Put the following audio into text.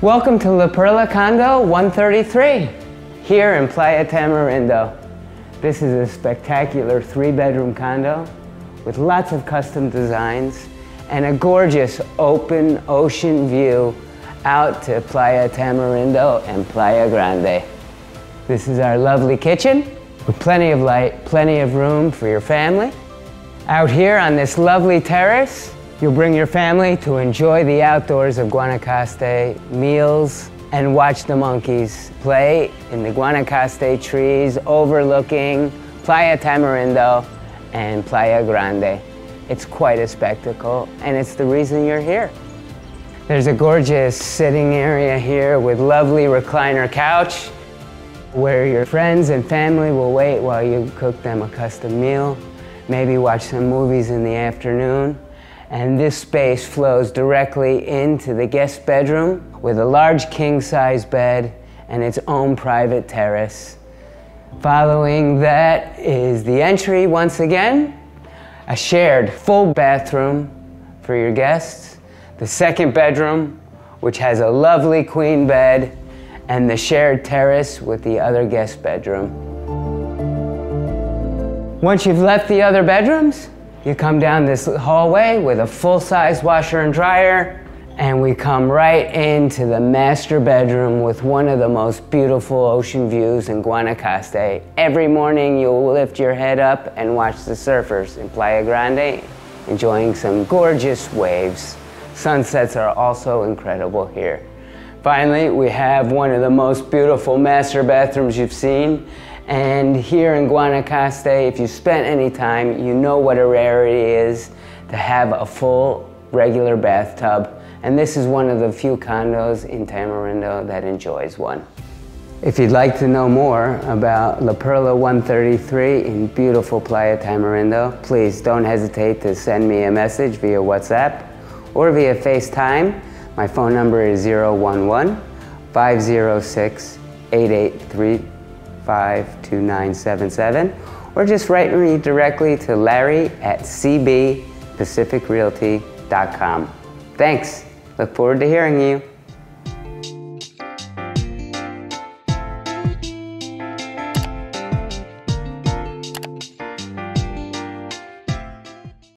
Welcome to La Perla Condo 133 here in Playa Tamarindo. This is a spectacular three bedroom condo with lots of custom designs and a gorgeous open ocean view out to Playa Tamarindo and Playa Grande. This is our lovely kitchen with plenty of light, plenty of room for your family. Out here on this lovely terrace, You'll bring your family to enjoy the outdoors of Guanacaste, meals, and watch the monkeys play in the Guanacaste trees overlooking Playa Tamarindo and Playa Grande. It's quite a spectacle, and it's the reason you're here. There's a gorgeous sitting area here with lovely recliner couch where your friends and family will wait while you cook them a custom meal, maybe watch some movies in the afternoon and this space flows directly into the guest bedroom with a large king size bed and its own private terrace. Following that is the entry once again, a shared full bathroom for your guests, the second bedroom, which has a lovely queen bed, and the shared terrace with the other guest bedroom. Once you've left the other bedrooms, you come down this hallway with a full-size washer and dryer, and we come right into the master bedroom with one of the most beautiful ocean views in Guanacaste. Every morning you'll lift your head up and watch the surfers in Playa Grande enjoying some gorgeous waves. Sunsets are also incredible here. Finally, we have one of the most beautiful master bathrooms you've seen and here in Guanacaste, if you spent any time, you know what a rarity is to have a full regular bathtub. And this is one of the few condos in Tamarindo that enjoys one. If you'd like to know more about La Perla 133 in beautiful Playa Tamarindo, please don't hesitate to send me a message via WhatsApp or via FaceTime. My phone number is 011 506 883 52977 or just write me directly to larry at cbpacificrealty.com. Thanks. Look forward to hearing you.